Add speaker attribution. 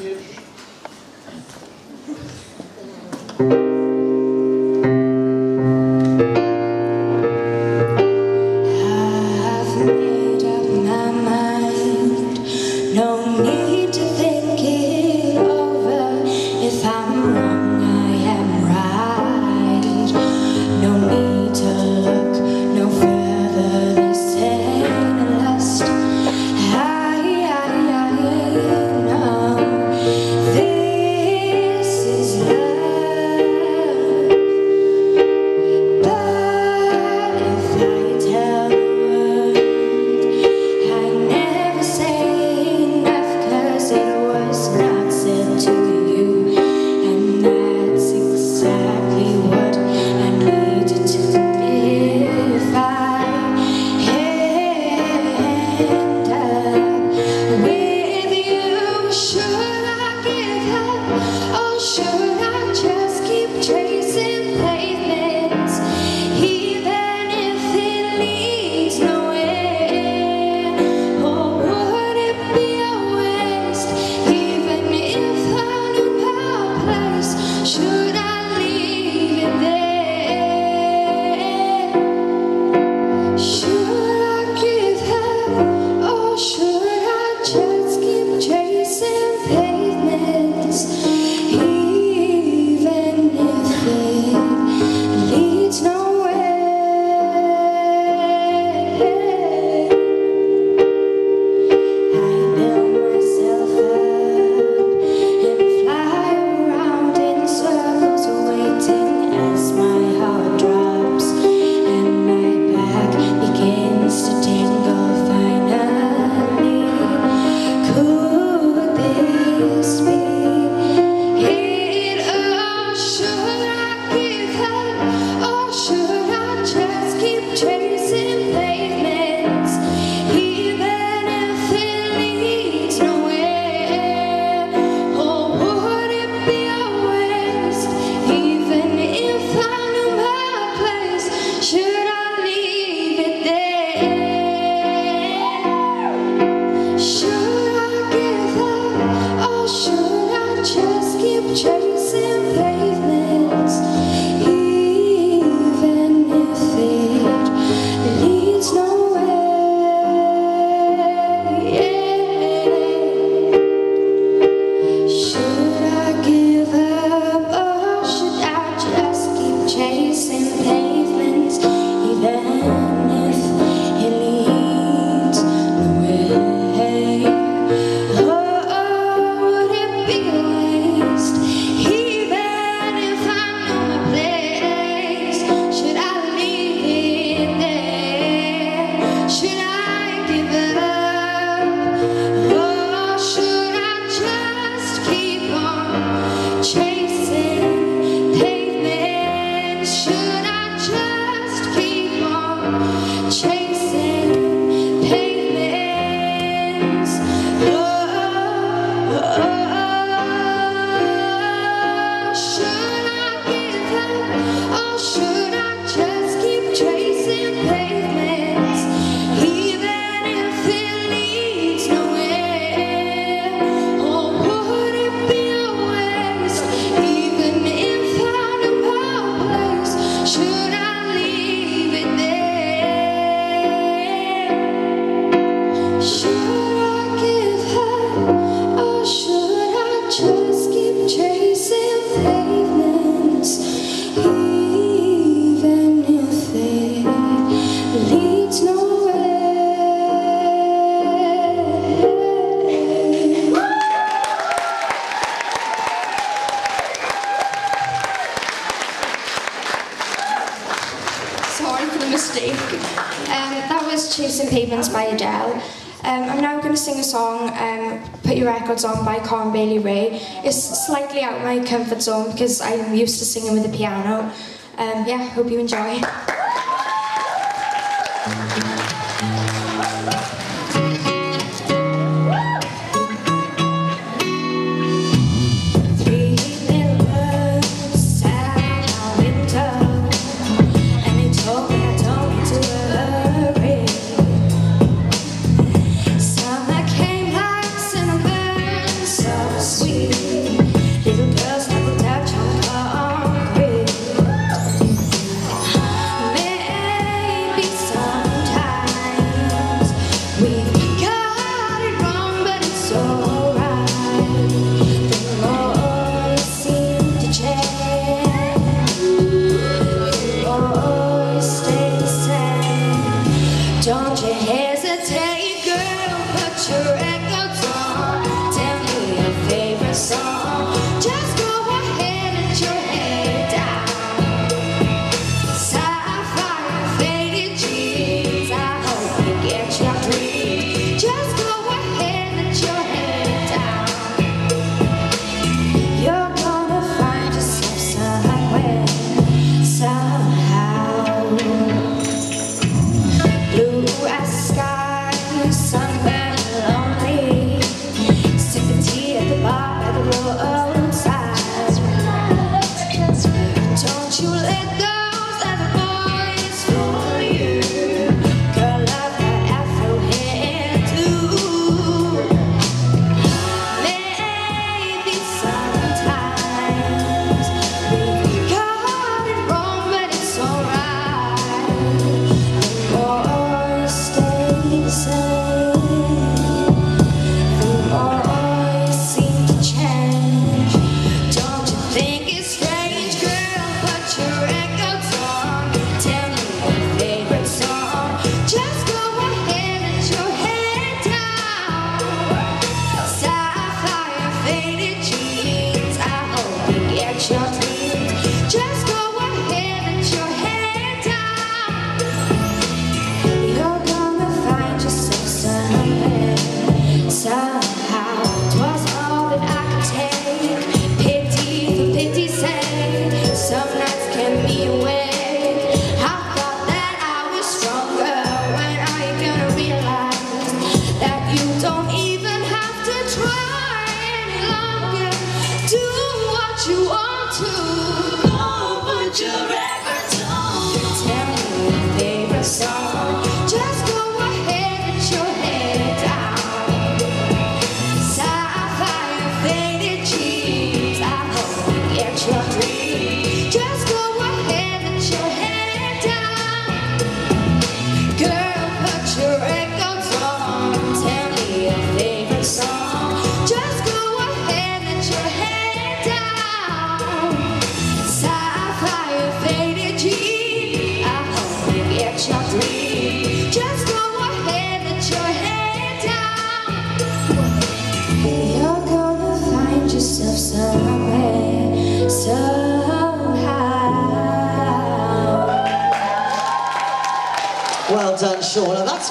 Speaker 1: Thank you. Song um, Put Your Records On by Corinne Bailey Rae. It's slightly out my comfort zone because I'm used to singing with a piano. Um, yeah, hope you enjoy.
Speaker 2: Done, Shauna. That's